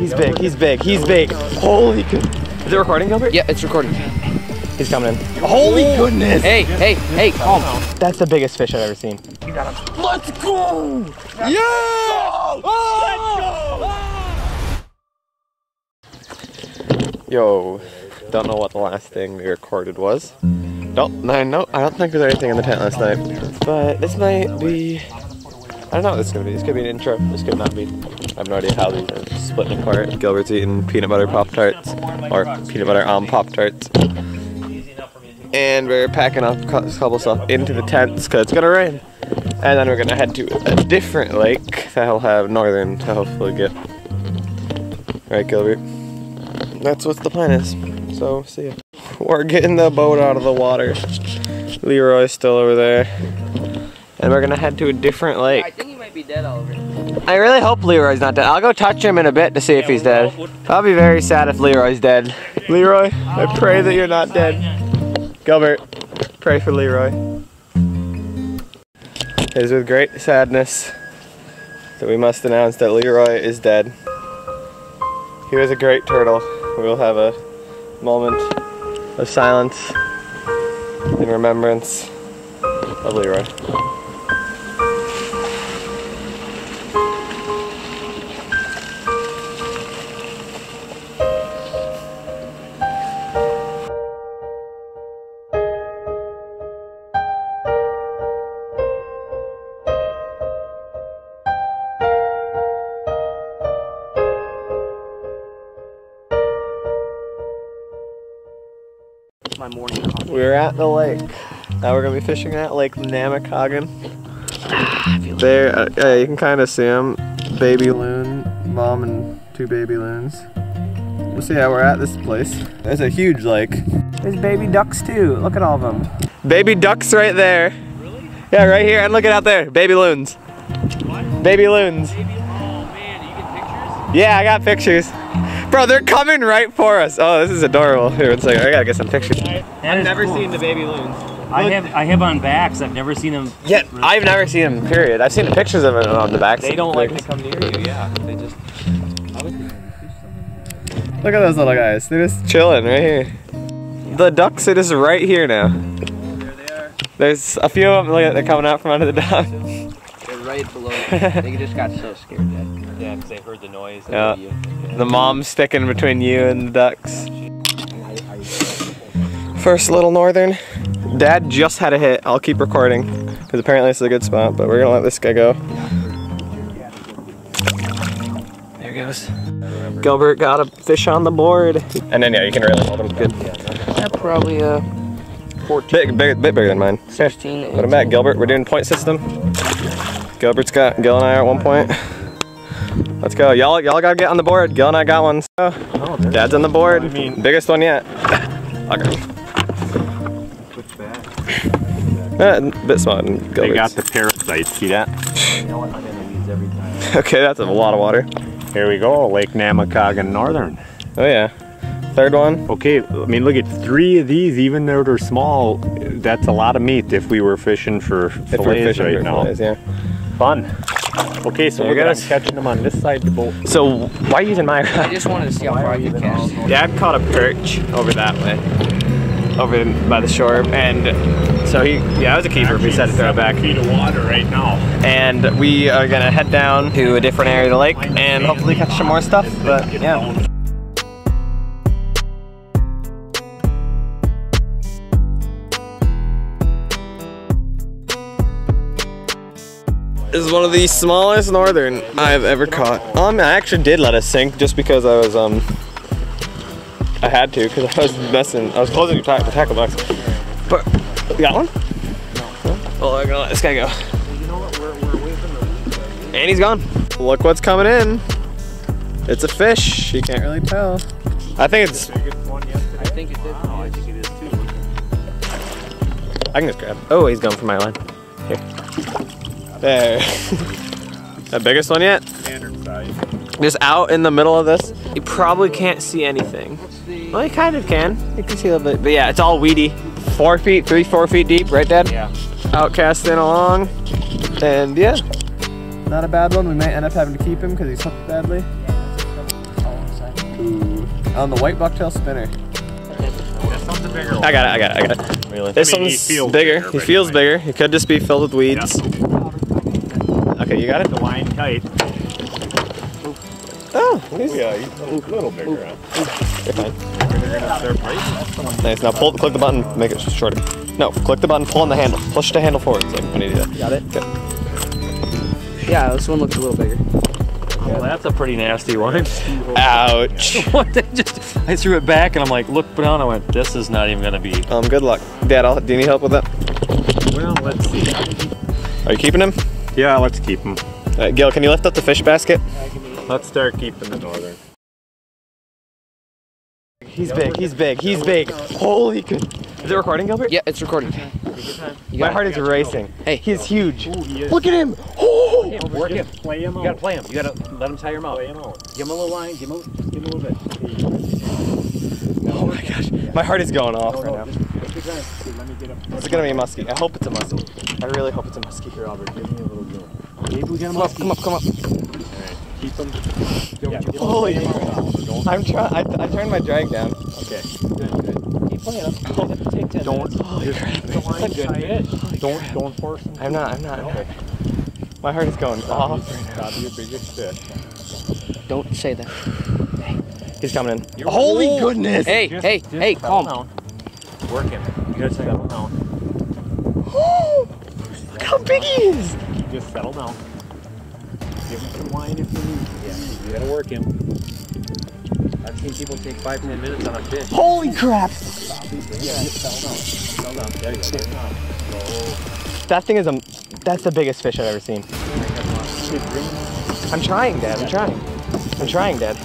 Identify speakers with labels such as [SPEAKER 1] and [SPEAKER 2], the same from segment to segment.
[SPEAKER 1] He's big, he's big, he's big. Holy good. Is it recording, Gilbert?
[SPEAKER 2] Yeah, it's recording.
[SPEAKER 1] He's coming in. Holy goodness!
[SPEAKER 2] Hey, hey, hey, calm.
[SPEAKER 1] That's the biggest fish I've ever seen. You got him.
[SPEAKER 3] Let's go!
[SPEAKER 1] Yeah! Let's go! Ah! Yo, don't know what the last thing we recorded was. Nope, no, no, I don't think there's anything in the tent last night. But this might be, I don't know what this is gonna be. This could be an intro. This could not be. I have no idea how these are splitting apart. Gilbert's eating peanut butter pop tarts or peanut butter on pop tarts. And we're packing up a couple stuff into the tents because it's gonna rain. And then we're gonna head to a different lake that'll have northern to hopefully get. Right, Gilbert? That's what the plan is. So, see ya. We're getting the boat out of the water. Leroy's still over there. And we're gonna head to a different lake.
[SPEAKER 2] I think he might be dead, Oliver.
[SPEAKER 1] I really hope Leroy's not dead. I'll go touch him in a bit to see if he's dead. I'll be very sad if Leroy's dead. Leroy, I pray that you're not dead. Gilbert, pray for Leroy. It is with great sadness that we must announce that Leroy is dead. He was a great turtle. We will have a moment of silence in remembrance of Leroy.
[SPEAKER 2] My morning coffee.
[SPEAKER 1] We're at the lake. Now we're gonna be fishing at Lake Namekagon. There, uh, yeah, you can kind of see them. Baby loon, mom and two baby loons. We'll see how we're at this place. There's a huge lake. There's baby ducks too. Look at all of them. Baby ducks right there. Really? Yeah, right here. And look at out there. Baby loons. What? Baby loons.
[SPEAKER 2] Oh man, you get pictures?
[SPEAKER 1] Yeah, I got pictures. Bro, they're coming right for us. Oh, this is adorable. Here, one second. I gotta get some pictures. I've never seen the baby loons.
[SPEAKER 4] I have I have on backs. I've never seen them.
[SPEAKER 1] Yeah, I've never seen them, period. I've seen the pictures of it on the backs.
[SPEAKER 4] They don't like to come near you. Yeah, they just.
[SPEAKER 1] Look at those little guys. They're just chilling right here. The ducks are just right here now.
[SPEAKER 4] There they are.
[SPEAKER 1] There's a few of them. Look at they're coming out from under the dock.
[SPEAKER 2] They're right below. they just got so scared. That.
[SPEAKER 4] Yeah, because they heard the noise.
[SPEAKER 1] Yeah.
[SPEAKER 4] heard you.
[SPEAKER 1] The mom's sticking between you and the ducks. First little northern. Dad just had a hit. I'll keep recording because apparently this is a good spot, but we're gonna let this guy go. There he goes. Gilbert got a fish on the board. And then yeah, you can really hold him good.
[SPEAKER 2] Yeah, probably uh, 14,
[SPEAKER 1] Big, big, bit bigger than mine.
[SPEAKER 2] 16.
[SPEAKER 1] Put him back, Gilbert. We're doing point system. Gilbert's got Gil and I are at one point. Let's go. Y'all y'all gotta get on the board. Gil and I got one. So Dad's on the board. Biggest one yet. Okay. Uh, a bit smaller than
[SPEAKER 5] They got the parasites, see that?
[SPEAKER 1] Okay, that's a lot of water.
[SPEAKER 5] Here we go, Lake Namekagon Northern.
[SPEAKER 1] Oh yeah. Third one.
[SPEAKER 5] Okay, I mean, look at three of these, even though they're small, that's a lot of meat if we were fishing for
[SPEAKER 1] If we're
[SPEAKER 5] fillets
[SPEAKER 1] fishing
[SPEAKER 5] right
[SPEAKER 1] for
[SPEAKER 5] now.
[SPEAKER 1] fillets, yeah.
[SPEAKER 5] Fun. Okay, so
[SPEAKER 1] There
[SPEAKER 5] we're gonna
[SPEAKER 1] go.
[SPEAKER 5] catching them on this side of the boat.
[SPEAKER 1] So why are you using my rod?
[SPEAKER 2] I just wanted to see how far I could cast.
[SPEAKER 1] Dad caught a perch over that way, over in- by the shore, and so he, yeah, I was a keeper. We said to throw it back,
[SPEAKER 5] Feet of water right now.
[SPEAKER 1] and we are gonna head down to a different area of the lake and hopefully catch some more stuff. But yeah. Is one of the smallest northern I've ever caught. Um, I actually did let it sink just because I was um I had to because I was messing. I was closing the tackle, tackle box. But you got one? No. Well, I'm gonna let this guy go. And he's gone. Look what's coming in. It's a fish. You can't really tell. I think it's.
[SPEAKER 2] I think it did.
[SPEAKER 5] Oh, I think it is too.
[SPEAKER 1] I can just grab. Oh, he's gone for my line. Here. There. the biggest one yet?
[SPEAKER 5] Standard size.
[SPEAKER 1] Just out in the middle of this. You probably can't see anything. Well, you kind of can. You can see a little bit. But yeah, it's all weedy. Four feet, three, four feet deep, right, Dad?
[SPEAKER 5] Yeah.
[SPEAKER 1] Outcasting along. And yeah. Not a bad one. We might end up having to keep him because he's hooked badly. Ooh.
[SPEAKER 2] On the white bucktail spinner.
[SPEAKER 5] This one's a bigger one.
[SPEAKER 1] I got it. I got it. I got it.
[SPEAKER 4] Really?
[SPEAKER 1] This
[SPEAKER 5] I mean, he
[SPEAKER 1] one's
[SPEAKER 5] feels
[SPEAKER 1] bigger.
[SPEAKER 5] bigger,
[SPEAKER 1] He feels
[SPEAKER 5] anyway.
[SPEAKER 1] bigger. He could just be filled with weeds. Okay, you got it.
[SPEAKER 5] The line tight.
[SPEAKER 1] Oh, he's,
[SPEAKER 5] Yeah, he's a little bigger. huh?
[SPEAKER 1] you're fine.
[SPEAKER 5] They're gonna start breaking.
[SPEAKER 1] Nice. Now pull, click the button, make it shorter. No, click the button, pull on the handle, push the handle forward. So when you do that.
[SPEAKER 2] Got it?
[SPEAKER 1] Okay.
[SPEAKER 2] Yeah, this one looks a little bigger.
[SPEAKER 4] Well, that's a pretty nasty one.
[SPEAKER 1] Ouch.
[SPEAKER 4] what? They just, I threw it back and I'm like, look down. I went, this is not even gonna be.
[SPEAKER 1] Um, good luck, Dad. I'll, do you need help with that?
[SPEAKER 5] Well, let's see.
[SPEAKER 1] Are you keeping him?
[SPEAKER 5] Yeah, let's keep them.
[SPEAKER 1] Uh, Gil, can you lift up the fish basket?
[SPEAKER 5] Let's start keeping the northern.
[SPEAKER 1] He's big. He's big. He's big. Holy good. Is it recording, Gilbert?
[SPEAKER 2] Yeah, it's recording. You
[SPEAKER 1] My heart is racing.
[SPEAKER 2] Hey.
[SPEAKER 1] He's huge.
[SPEAKER 5] He
[SPEAKER 1] Look at him. Oh.
[SPEAKER 4] Work him.
[SPEAKER 5] Play him
[SPEAKER 4] You gotta play him. You gotta let him tie your mouth.
[SPEAKER 5] Play him out.
[SPEAKER 4] Give him a little line. Give him, just give him a little bit.
[SPEAKER 1] Oh my gosh. My heart is going off right now.
[SPEAKER 5] Take your time. Let me get up.
[SPEAKER 1] Is it gonna be a muskie? I hope it's a muskie. I really hope it's a muskie.
[SPEAKER 5] Here, Albert, give me a little bloom.
[SPEAKER 4] Maybe we got him
[SPEAKER 2] Come up, come up, come up.
[SPEAKER 5] Keep them. Yeah,
[SPEAKER 1] Holy.
[SPEAKER 5] Don't.
[SPEAKER 1] I'm trying. I, I turned my drag down.
[SPEAKER 5] Okay.
[SPEAKER 4] Keep playing him. Take 10
[SPEAKER 5] Don't.
[SPEAKER 1] Holy crap.
[SPEAKER 5] The line's tight. Don't. Don't force him.
[SPEAKER 1] I'm not. I'm not. Okay. My heart is going off.
[SPEAKER 5] Gotta be your biggest fish.
[SPEAKER 2] Don't say that.
[SPEAKER 1] He's coming in. Holy goodness.
[SPEAKER 2] Hey,
[SPEAKER 5] Just-
[SPEAKER 2] hey,
[SPEAKER 5] just
[SPEAKER 2] hey,
[SPEAKER 5] settle
[SPEAKER 2] calm.
[SPEAKER 5] down. Work him. You gotta settle down.
[SPEAKER 1] Look how big he is.
[SPEAKER 5] Just settle down. Give him some line if you need. Yeah, you gotta work him.
[SPEAKER 4] I've seen people take five, ten minutes on a fish.
[SPEAKER 1] Holy crap.
[SPEAKER 5] Settle down. There you go. There.
[SPEAKER 1] That thing is a. That's the biggest fish I've ever seen. I'm trying, Dad. I'm trying. I'm trying, Dad.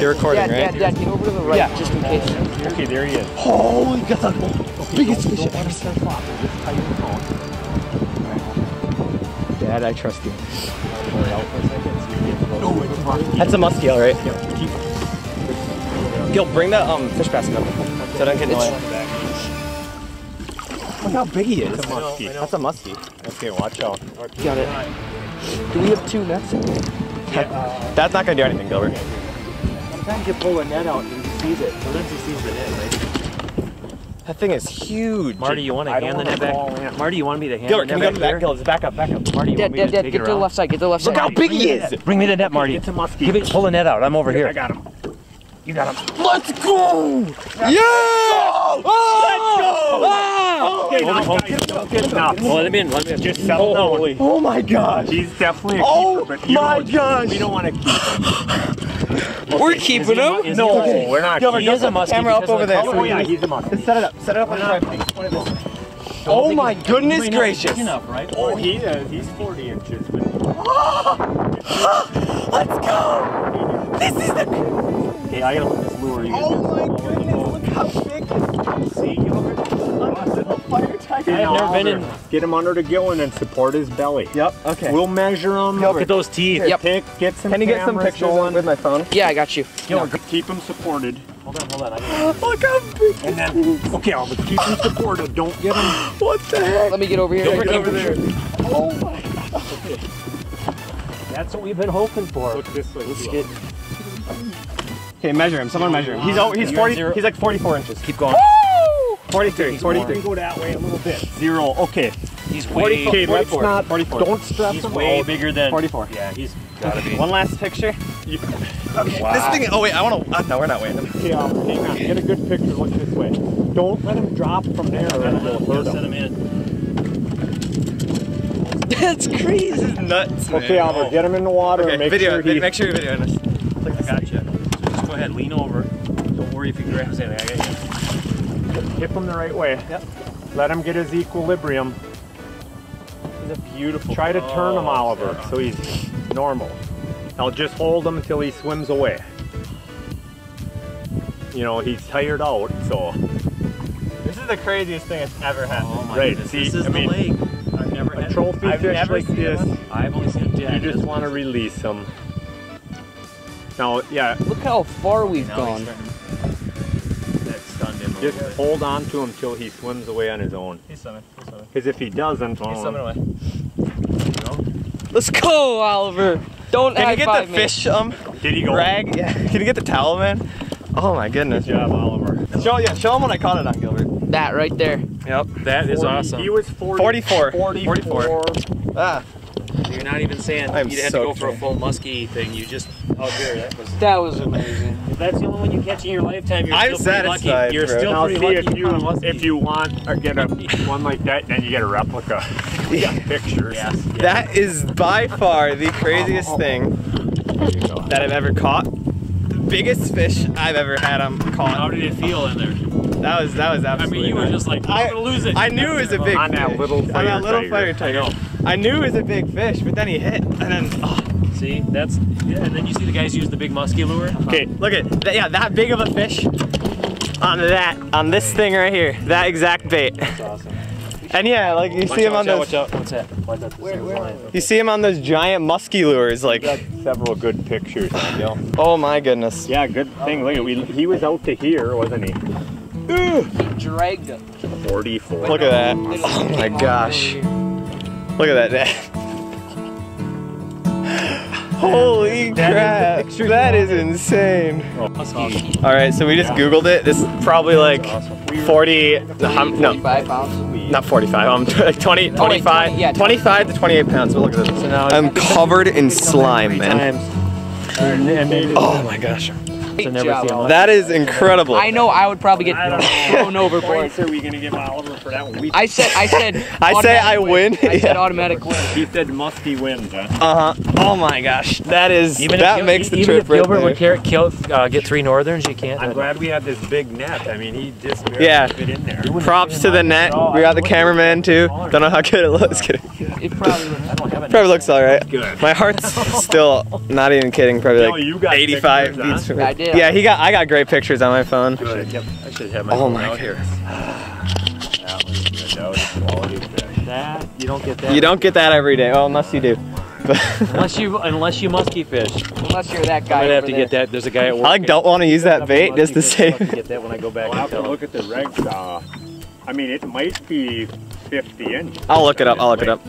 [SPEAKER 1] You're recording,
[SPEAKER 2] Dad,
[SPEAKER 1] right?
[SPEAKER 2] Dad, Dad, get over to the right,
[SPEAKER 1] Yeah.
[SPEAKER 2] just in case.
[SPEAKER 5] Okay, there he is.
[SPEAKER 1] Holy, that's the biggest fish I've ever seen.
[SPEAKER 5] Just tighten the phone.
[SPEAKER 1] Dad, I trust you.
[SPEAKER 5] Hold it out for a second so you get the little-
[SPEAKER 1] That's a muskie, all right? Gil, bring that um fish basket up. So I don't get in the way. Look how big he is.
[SPEAKER 5] It's a muskie.
[SPEAKER 1] That's a muskie.
[SPEAKER 5] Okay, watch out.
[SPEAKER 2] Got it. Do we have two nets?
[SPEAKER 1] That's not gonna do anything, Gilbert.
[SPEAKER 4] Sometimes you pull a net out and he sees it. Sometimes he sees the net, right?
[SPEAKER 1] That thing is huge.
[SPEAKER 4] Marty, you want to
[SPEAKER 5] I
[SPEAKER 4] hand the net back?
[SPEAKER 5] fall in.
[SPEAKER 4] Marty, you want me to hand
[SPEAKER 1] Gilbert,
[SPEAKER 4] the net
[SPEAKER 1] you go to
[SPEAKER 4] back
[SPEAKER 1] the back?
[SPEAKER 4] here?
[SPEAKER 1] Gil, just back up, back up.
[SPEAKER 4] Marty, you
[SPEAKER 2] Dad,
[SPEAKER 4] want me
[SPEAKER 2] Dad,
[SPEAKER 4] to
[SPEAKER 2] Dad,
[SPEAKER 4] take
[SPEAKER 2] get to the left side, get to the left side.
[SPEAKER 1] Look
[SPEAKER 2] side.
[SPEAKER 1] how big he is.
[SPEAKER 4] Bring me the net, Marty.
[SPEAKER 5] It's a muskie.
[SPEAKER 4] Give it, pull the net out. I'm over here.
[SPEAKER 5] I got him.
[SPEAKER 4] You got him.
[SPEAKER 1] Let's go! Yeah! Oh!
[SPEAKER 5] Okay, now, guys, get enough.
[SPEAKER 4] Oh, let me in. Let me in.
[SPEAKER 5] Just settle down.
[SPEAKER 4] Holy.
[SPEAKER 1] Oh my gosh!
[SPEAKER 5] He's definitely a
[SPEAKER 1] Oh
[SPEAKER 5] keeper, but you
[SPEAKER 1] my
[SPEAKER 5] don't,
[SPEAKER 1] gosh.
[SPEAKER 5] we don't want to keep him.
[SPEAKER 2] We're keeping him.
[SPEAKER 5] No,
[SPEAKER 4] he-
[SPEAKER 5] we're not.
[SPEAKER 1] Gilbert,
[SPEAKER 4] He
[SPEAKER 1] don't
[SPEAKER 4] is a
[SPEAKER 1] put the
[SPEAKER 4] muskie
[SPEAKER 1] camera up
[SPEAKER 4] because
[SPEAKER 1] over
[SPEAKER 4] the
[SPEAKER 1] there.
[SPEAKER 4] color.
[SPEAKER 5] Oh yeah, he's a muskie.
[SPEAKER 1] Just set it up. Set it up on the right place. Point it this way. Oh my goodness
[SPEAKER 4] Might not be
[SPEAKER 1] gracious!
[SPEAKER 4] enough, right?
[SPEAKER 5] Oh, he is. He's 40 inches.
[SPEAKER 1] Let's go! This is the.
[SPEAKER 5] okay, I gotta put this lure. You
[SPEAKER 1] Oh my goodness! Look how big this
[SPEAKER 5] see, Gilbert?
[SPEAKER 1] fire tiger.
[SPEAKER 5] Okay,
[SPEAKER 4] I've never been
[SPEAKER 5] Albert, Get him under the gill and support his belly.
[SPEAKER 1] Yep. Okay.
[SPEAKER 5] We'll measure him.
[SPEAKER 4] Look at those teeth.
[SPEAKER 2] Yep.
[SPEAKER 5] Take, get some
[SPEAKER 1] Can you get some pictures
[SPEAKER 5] going.
[SPEAKER 1] with my phone?
[SPEAKER 2] Yeah, I got you.
[SPEAKER 5] Gilbert, keep him supported.
[SPEAKER 4] Hold on, hold on. I gotta-
[SPEAKER 1] Look how big.
[SPEAKER 5] And then, okay, Albert, keep him supported. Don't get him.
[SPEAKER 1] What the heck?
[SPEAKER 2] Let me get over here.
[SPEAKER 4] Gilbert,
[SPEAKER 2] Get over there.
[SPEAKER 1] Oh my. god. Okay.
[SPEAKER 4] That's what we've been hoping for.
[SPEAKER 5] Look this way.
[SPEAKER 4] Let's get.
[SPEAKER 1] Okay, measure him. Someone measure him. He's oh, he's 40. He's like 44 inches.
[SPEAKER 4] Keep going.
[SPEAKER 1] 43.
[SPEAKER 5] You
[SPEAKER 1] 43.
[SPEAKER 5] can go that way a little bit. Zero. Okay.
[SPEAKER 4] He's way.
[SPEAKER 5] Okay, let's
[SPEAKER 1] 44.
[SPEAKER 5] not.
[SPEAKER 1] 44.
[SPEAKER 5] Don't stress
[SPEAKER 4] He's
[SPEAKER 5] him
[SPEAKER 4] way
[SPEAKER 5] out.
[SPEAKER 4] bigger than.
[SPEAKER 1] 44.
[SPEAKER 4] Yeah, he's gotta be.
[SPEAKER 1] One last picture.
[SPEAKER 5] You-
[SPEAKER 1] This thing. Oh wait, I want to. Uh, no, we're not waiting.
[SPEAKER 5] Okay, Albert, hang on. Get a good picture. Look this way. Don't let him drop from there or it'll hurt
[SPEAKER 4] Set
[SPEAKER 5] him.
[SPEAKER 4] him in.
[SPEAKER 2] That's crazy.
[SPEAKER 1] Nuts.
[SPEAKER 5] Okay, Albert, get him in the water
[SPEAKER 1] Okay,
[SPEAKER 5] and make
[SPEAKER 1] video.
[SPEAKER 5] sure he.
[SPEAKER 1] Make sure you video this.
[SPEAKER 4] I got you. So just go ahead, lean over. Don't worry if he grabs anything. I got you.
[SPEAKER 5] Hip him the right way.
[SPEAKER 1] Yep.
[SPEAKER 5] Let him get his equilibrium.
[SPEAKER 1] This is a beautiful.
[SPEAKER 5] Try to turn him,
[SPEAKER 4] Oh,
[SPEAKER 5] Oliver, so he's normal. I'll just hold him until he swims away. You know, he's tired out, so.
[SPEAKER 1] This is the craziest thing that's ever happened.
[SPEAKER 4] Oh my
[SPEAKER 5] Right,
[SPEAKER 4] goodness.
[SPEAKER 5] see,
[SPEAKER 4] this is
[SPEAKER 5] I
[SPEAKER 4] the
[SPEAKER 5] mean,
[SPEAKER 4] lake. I've never
[SPEAKER 5] A
[SPEAKER 4] had
[SPEAKER 5] trophy
[SPEAKER 1] I've
[SPEAKER 5] fish
[SPEAKER 1] never
[SPEAKER 5] like
[SPEAKER 1] seen
[SPEAKER 5] this,
[SPEAKER 1] one.
[SPEAKER 4] I've only seen
[SPEAKER 5] you
[SPEAKER 4] Jack.
[SPEAKER 5] just want to release him. Now, yeah,
[SPEAKER 2] Look how far we've
[SPEAKER 4] Now
[SPEAKER 2] gone.
[SPEAKER 5] Just
[SPEAKER 4] little
[SPEAKER 5] hold on to him till he swims away on his own.
[SPEAKER 1] He's swimming. He's swimming.
[SPEAKER 5] Because if he doesn't,
[SPEAKER 1] He's
[SPEAKER 5] oh,
[SPEAKER 1] swimming away.
[SPEAKER 2] Let's go, Oliver. Don't
[SPEAKER 1] Can
[SPEAKER 2] high
[SPEAKER 1] you get the
[SPEAKER 2] me.
[SPEAKER 1] fish um
[SPEAKER 5] Did he go?
[SPEAKER 1] rag? Yeah. Can you get the towel, man? Oh my goodness.
[SPEAKER 5] Good job, Oliver.
[SPEAKER 1] Show yeah, show him when I caught it on Gilbert.
[SPEAKER 2] That right there.
[SPEAKER 1] Yep.
[SPEAKER 4] That is awesome.
[SPEAKER 5] He was 40,
[SPEAKER 1] 44.
[SPEAKER 5] 44.
[SPEAKER 1] Ah.
[SPEAKER 4] You're not even saying
[SPEAKER 1] I'm
[SPEAKER 4] you had
[SPEAKER 1] so
[SPEAKER 4] to go for a full musky thing. You just Oh, out there. That was.
[SPEAKER 2] That was amazing.
[SPEAKER 4] If that's the only one you catch in your lifetime, you're
[SPEAKER 1] I'm
[SPEAKER 4] still pretty lucky.
[SPEAKER 1] satisfied,
[SPEAKER 4] You're
[SPEAKER 1] bro.
[SPEAKER 4] still
[SPEAKER 5] Now
[SPEAKER 4] pretty
[SPEAKER 5] see
[SPEAKER 4] lucky.
[SPEAKER 5] if you
[SPEAKER 4] on a
[SPEAKER 5] if you want or get a one like that, then you get a replica. We got pictures.
[SPEAKER 4] Yes. yes.
[SPEAKER 1] That is by far the craziest thing that I've ever caught. The biggest fish I've ever had him
[SPEAKER 4] How
[SPEAKER 1] caught.
[SPEAKER 4] How did it feel in there?
[SPEAKER 1] That was that was absolutely.
[SPEAKER 4] I mean, you were just like,
[SPEAKER 1] I-
[SPEAKER 4] I'm gonna lose it.
[SPEAKER 1] I knew it was a big
[SPEAKER 5] On that
[SPEAKER 1] fish.
[SPEAKER 5] little
[SPEAKER 1] on that
[SPEAKER 5] fire
[SPEAKER 1] little
[SPEAKER 5] tiger.
[SPEAKER 1] fire
[SPEAKER 4] I
[SPEAKER 1] tiger.
[SPEAKER 4] know.
[SPEAKER 1] I knew it was a big fish, but then he hit, and then oh,
[SPEAKER 4] See, that's yeah, and then you see the guys use the big musky lure.
[SPEAKER 1] okay, look at that, yeah, that big of a fish on that on this thing right here, that exact bait.
[SPEAKER 4] That's awesome.
[SPEAKER 1] And yeah, like you see him on
[SPEAKER 4] watch
[SPEAKER 1] those,
[SPEAKER 4] out, watch out. What's that? What's that?
[SPEAKER 2] Where- where-
[SPEAKER 1] you see him on those giant musky lures, like
[SPEAKER 5] Got several good pictures. Gil.
[SPEAKER 1] oh my goodness.
[SPEAKER 5] Yeah, good thing. Look at we. He was out to here, wasn't he?
[SPEAKER 2] He dragged it.
[SPEAKER 5] 44.
[SPEAKER 1] Look at that. Oh my gosh. Look at that. Holy crap. That is insane. All right, so we just Googled it. This is probably like 40, um, no,
[SPEAKER 2] 45 pounds.
[SPEAKER 1] not 45, um, like 20, 25,
[SPEAKER 2] yeah,
[SPEAKER 1] 25 to 28 pounds, but look at this. I'm covered in slime, man.
[SPEAKER 4] times. And, and maybe
[SPEAKER 1] Oh my gosh.
[SPEAKER 2] Great
[SPEAKER 4] never
[SPEAKER 2] job,
[SPEAKER 4] see him
[SPEAKER 2] Oliver.
[SPEAKER 1] That is incredible.
[SPEAKER 2] I know I would probably get
[SPEAKER 5] I don't know.
[SPEAKER 2] thrown overboard.
[SPEAKER 5] Points are we gonna give Oliver for that one?
[SPEAKER 2] I said, I said.
[SPEAKER 1] I say I
[SPEAKER 2] automatic
[SPEAKER 1] win.
[SPEAKER 2] I said automatic win.
[SPEAKER 5] he said musky wins, huh?
[SPEAKER 1] Uh-huh. Oh my gosh. That is,
[SPEAKER 4] Even
[SPEAKER 1] that
[SPEAKER 4] if,
[SPEAKER 1] makes the
[SPEAKER 4] even
[SPEAKER 1] trip
[SPEAKER 4] if
[SPEAKER 1] right
[SPEAKER 4] Gilbert
[SPEAKER 1] there.
[SPEAKER 4] would kill, uh, get three northerns, you can't.
[SPEAKER 5] I'm glad we had this big net. I mean, he just barely
[SPEAKER 1] Yeah.
[SPEAKER 5] fit in there.
[SPEAKER 1] Props to the net. We got the cameraman too. Don't know how good it looks. Kidding.
[SPEAKER 2] It probably was.
[SPEAKER 4] I don't have.
[SPEAKER 1] Probably looks alright.
[SPEAKER 5] Good.
[SPEAKER 1] My heart's still not even kidding. Probably
[SPEAKER 5] No,
[SPEAKER 1] like
[SPEAKER 5] you got
[SPEAKER 1] 85
[SPEAKER 5] pictures, huh?
[SPEAKER 1] beats from
[SPEAKER 2] I
[SPEAKER 1] it.
[SPEAKER 2] Did.
[SPEAKER 1] Yeah, he got. I got great pictures on my phone.
[SPEAKER 5] I should have, I should have my
[SPEAKER 1] Oh
[SPEAKER 5] phone
[SPEAKER 1] my
[SPEAKER 5] out here. That was good. That was quality fish.
[SPEAKER 4] That you don't get that.
[SPEAKER 1] You don't get that every day. Well, unless you do.
[SPEAKER 4] Unless you unless you musky fish.
[SPEAKER 2] Unless you're that
[SPEAKER 4] I
[SPEAKER 2] guy.
[SPEAKER 4] might have to
[SPEAKER 2] there.
[SPEAKER 4] get that. There's a guy at work.
[SPEAKER 1] I don't want to use that bait just to
[SPEAKER 4] Musky fish, I'll
[SPEAKER 1] say.
[SPEAKER 4] have to get that when I go back
[SPEAKER 5] We'll
[SPEAKER 4] and
[SPEAKER 5] have to look at the regs. saw. I mean, it might be 50 inches.
[SPEAKER 1] I'll look it up. I'll look it up.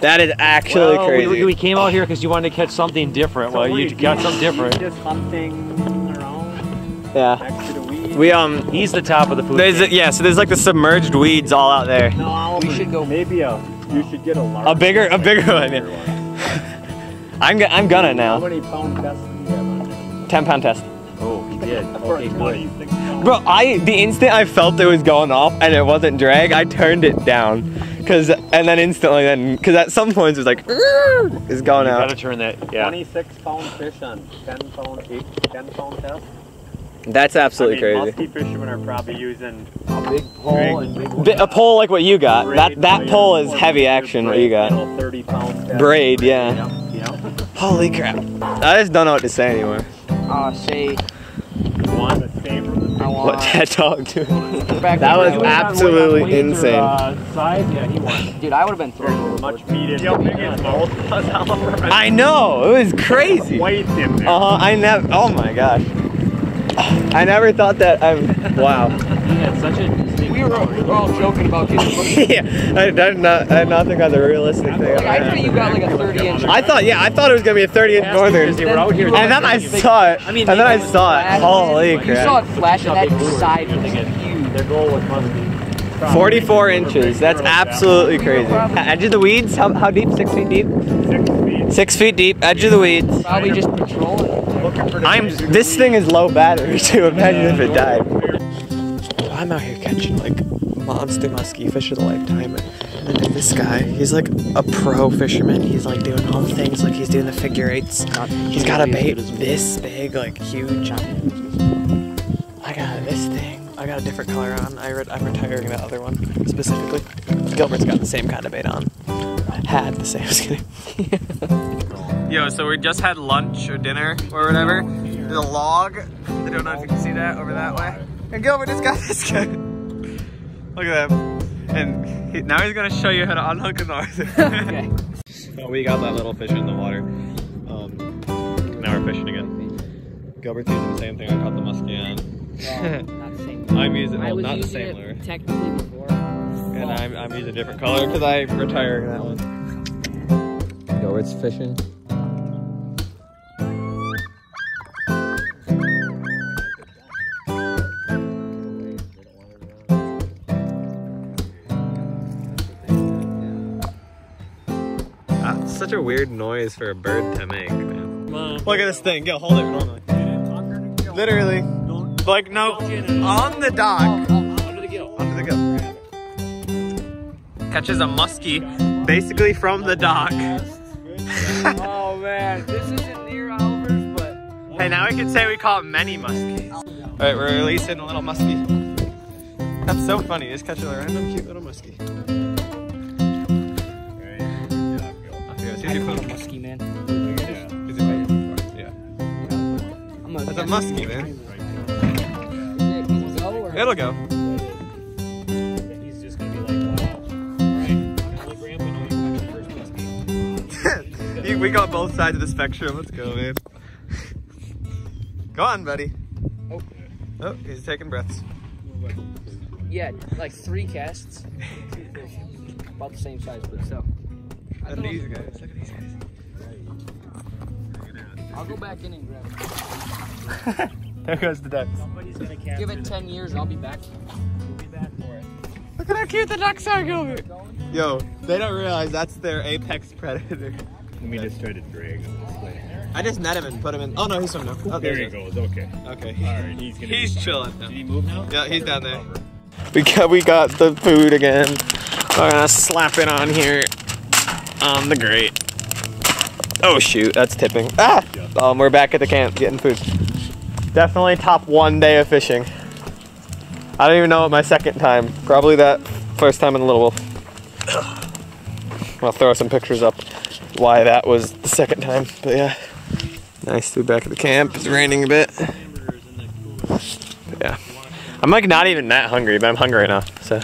[SPEAKER 1] That is actually
[SPEAKER 4] well,
[SPEAKER 1] crazy.
[SPEAKER 4] We, we came out here because you wanted to catch something different. Well, you got something different.
[SPEAKER 5] Just hunting around
[SPEAKER 1] yeah.
[SPEAKER 5] next to the weeds.
[SPEAKER 1] We um.
[SPEAKER 4] He's the top of the food.
[SPEAKER 1] There's
[SPEAKER 4] chain.
[SPEAKER 1] yeah. So there's like the submerged weeds all out there.
[SPEAKER 5] No,
[SPEAKER 2] We should go-
[SPEAKER 5] Maybe a. You should get a larger.
[SPEAKER 1] A bigger, a bigger one.
[SPEAKER 5] bigger
[SPEAKER 1] Yeah. I'm I'm gonna now.
[SPEAKER 5] How many pound tests do you have on
[SPEAKER 1] 10 pound test.
[SPEAKER 4] Did. Okay,
[SPEAKER 5] a
[SPEAKER 4] good.
[SPEAKER 5] 26 pound.
[SPEAKER 1] Bro, I the instant I felt it was going off and it wasn't drag, I turned it down. Cause and then instantly then cause at some points it was like "Arrgh," it's going
[SPEAKER 4] You
[SPEAKER 1] out.
[SPEAKER 4] gotta turn that. Yeah.
[SPEAKER 5] 26 pound fish on 10 pound, 8, 10 pound test.
[SPEAKER 1] That's absolutely
[SPEAKER 5] I mean,
[SPEAKER 1] crazy.
[SPEAKER 5] Musky fishermen are probably using
[SPEAKER 4] A big pole and big.
[SPEAKER 1] Bi- A pole like what you got.
[SPEAKER 5] braid
[SPEAKER 1] That that pole is heavy
[SPEAKER 5] wire
[SPEAKER 1] action. What you got?
[SPEAKER 5] 30 pound test.
[SPEAKER 1] Braid, yeah.
[SPEAKER 5] Yep, yep.
[SPEAKER 1] Holy crap! I just don't know what to say anymore.
[SPEAKER 2] Uh, say,
[SPEAKER 5] Want to savor the
[SPEAKER 2] I want.
[SPEAKER 1] What that dog doing? That was absolutely insane.
[SPEAKER 4] uh, side, yeah, he won.
[SPEAKER 2] Dude, I would have been thrown overboard.
[SPEAKER 5] much meat in there. His mouth was Oliver.
[SPEAKER 1] I know it was crazy. Uh
[SPEAKER 5] White in there.
[SPEAKER 1] huh. I never. Oh my gosh. I never thought that. I'm. Wow.
[SPEAKER 4] He had such a. distinct
[SPEAKER 2] We were, all- we were all joking about getting.
[SPEAKER 1] yeah. I did not. I did not think that's a realistic thing.
[SPEAKER 2] Like, I thought you got like a 30 inch.
[SPEAKER 1] I thought, yeah, I thought it was gonna be a 30 inch northern,
[SPEAKER 4] Because they were out here.
[SPEAKER 1] and then I saw it,
[SPEAKER 4] I mean,
[SPEAKER 1] and then I saw it.
[SPEAKER 2] flash.
[SPEAKER 1] Holy
[SPEAKER 2] You saw
[SPEAKER 1] crap!
[SPEAKER 2] it flash and that side was huge.
[SPEAKER 4] Their goal was musky.
[SPEAKER 1] 44 inches. That's absolutely crazy. Edge of the weeds. How, how deep? Six feet deep.
[SPEAKER 5] Six feet.
[SPEAKER 1] Six feet deep. Edge of the weeds.
[SPEAKER 2] Probably just patrolling.
[SPEAKER 5] Looking for the
[SPEAKER 1] I'm. This thing is low battery too. Imagine if it died. I'm out here catching like monster muskie fish of the lifetime. And then this guy, he's like a pro fisherman. He's like doing all the things, like he's doing the figure eights. He's got a bait this big, like huge. I got this thing. I got a different color on. I re- I'm retiring that other one specifically. Gilbert's got the same kind of bait on. Had the same. Just kidding. Yo, so we just had lunch or dinner or whatever. There's a log. I don't know if you can see that over that way. And Gilbert just got this guy. Look at that. And he, now he's gonna show you how to unhook a northern.
[SPEAKER 2] Okay.
[SPEAKER 1] Oh, we got that little fish in the water. Um, now we're fishing again. Gilbert's using the same thing I caught the muskie on.
[SPEAKER 2] Not the same.
[SPEAKER 1] I'm using, well, not the same lure.
[SPEAKER 2] technically before.
[SPEAKER 1] And I'm, I'm using a different color because I'm retiring that one. Gilbert's fishing. Such a weird noise for a bird to make, man. Look at this thing. Go, hold it normally. Literally. Like, no. On the dock.
[SPEAKER 4] Under the gill.
[SPEAKER 1] Under the gill. Catches a muskie, basically from the dock.
[SPEAKER 2] Oh man, this isn't near Oliver's, but
[SPEAKER 1] Hey, now we can say we caught many muskies. Alright, we're releasing a little muskie. That's so funny, just catch a random cute little muskie. Your phone.
[SPEAKER 2] musky man.
[SPEAKER 1] Here's your phone. Yeah.
[SPEAKER 2] I'm a,
[SPEAKER 1] That's a muskie, man. It'll go.
[SPEAKER 4] He's just gonna be like, wow. Alright. Let Grandpa know you caught your first muskie.
[SPEAKER 1] You- we got both sides of the spectrum. Let's go, man. Go on, buddy.
[SPEAKER 2] Oh.
[SPEAKER 1] Oh, he's taking breaths.
[SPEAKER 2] Yeah, like three casts. About the same size, but so. I
[SPEAKER 1] Look
[SPEAKER 2] don't
[SPEAKER 1] at these guys. Look at these guys.
[SPEAKER 2] I'll go back in and grab it.
[SPEAKER 1] There goes the ducks.
[SPEAKER 4] Somebody's gonna capture
[SPEAKER 2] Give it 10 years I'll be back.
[SPEAKER 4] We'll be back for it.
[SPEAKER 1] Look at how cute the ducks are, Gilbert. Yo, they don't realize that's their apex predator.
[SPEAKER 5] Let me just try to drag him this way.
[SPEAKER 1] I just net him and put him in. Oh no, he's swimming now. Oh,
[SPEAKER 5] There he
[SPEAKER 1] he
[SPEAKER 5] goes. Okay.
[SPEAKER 1] Okay.
[SPEAKER 5] All right. He's gonna.
[SPEAKER 1] He's chilling now.
[SPEAKER 4] Did he move now?
[SPEAKER 1] Yeah, he's down there. We got we got the food again. We're gonna slap it on here on the grate. Oh shoot, that's tipping. Ah! Um, we're back at the camp getting food. Definitely top one day of fishing. I don't even know what my second time. Probably that first time in the Little Wolf. I'll throw some pictures up why that was the second time. But yeah. Nice to be back at the camp. It's raining a bit. Yeah. I'm like not even that hungry, but I'm hungry right now. So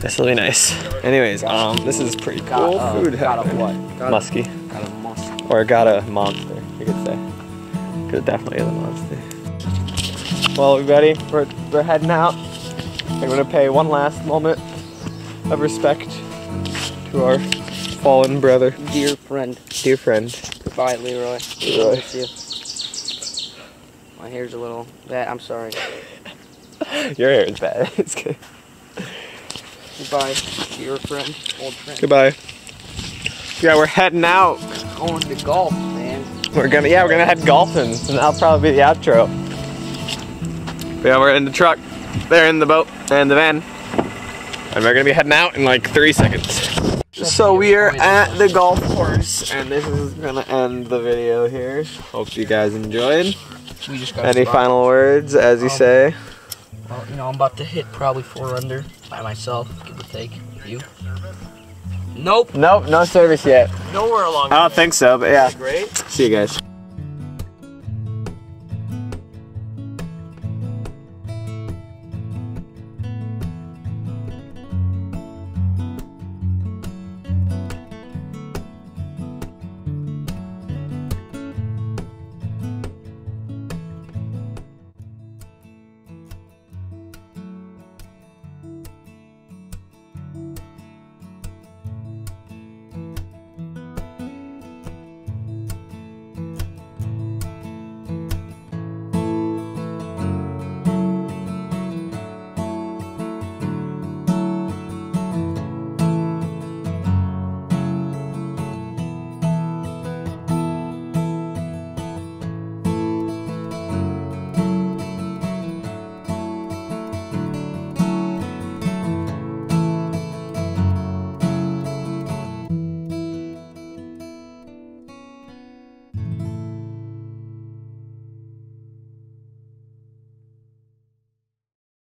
[SPEAKER 1] this will be nice. Anyways, um, this is pretty cool
[SPEAKER 2] uh,
[SPEAKER 1] food.
[SPEAKER 2] got a what? Got
[SPEAKER 1] Muskie,
[SPEAKER 2] Got a musky.
[SPEAKER 1] or got a monster, you could say. Cause it definitely is a monster. Well, everybody, we're we're heading out. We're gonna pay one last moment of respect to our fallen brother,
[SPEAKER 2] Dear friend.
[SPEAKER 1] dear friend.
[SPEAKER 2] Goodbye, Leroy.
[SPEAKER 1] Leroy.
[SPEAKER 2] You. My hair's a little bad. I'm sorry.
[SPEAKER 1] Your hair is bad. It's good.
[SPEAKER 2] Goodbye, dear friend. Old friend.
[SPEAKER 1] Goodbye. Yeah, we're heading out.
[SPEAKER 2] Going to golf, man.
[SPEAKER 1] We're gonna, yeah, we're gonna head golfing, and that'll probably be the outro. But yeah, we're in the truck, they're in the boat, and the van, and we're gonna be heading out in like three seconds. So we are at the golf course, and this is gonna end the video here. Hope you guys enjoyed.
[SPEAKER 2] We just got
[SPEAKER 1] Any final words, as you
[SPEAKER 2] Um,
[SPEAKER 1] say?
[SPEAKER 2] Well, you know, I'm about to hit probably four under by myself, give or take. You? Nope.
[SPEAKER 1] Nope, no service yet. Nowhere along. I don't think so, but yeah. Great. See you guys.